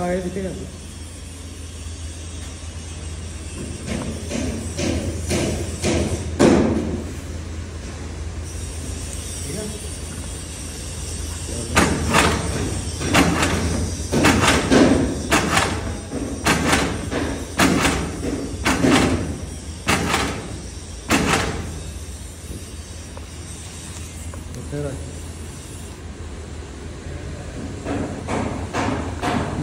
കായ വിത്തുകയാണ് thế you.